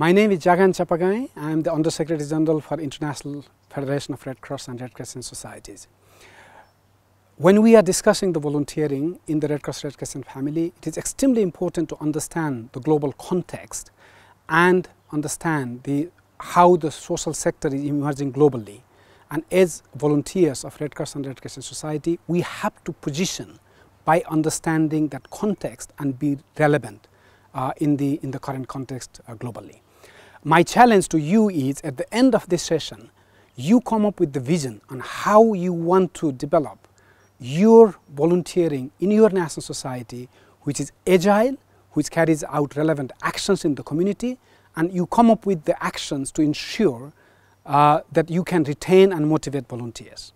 My name is Jagan Chapagain. I am the Undersecretary General for International Federation of Red Cross and Red Crescent Societies. When we are discussing the volunteering in the Red Cross Red Crescent family, it is extremely important to understand the global context and understand the, how the social sector is emerging globally. And as volunteers of Red Cross and Red Crescent Society, we have to position by understanding that context and be relevant in, the, in the current context uh, globally. My challenge to you is at the end of this session, you come up with the vision on how you want to develop your volunteering in your national society which is agile, which carries out relevant actions in the community and you come up with the actions to ensure uh, that you can retain and motivate volunteers.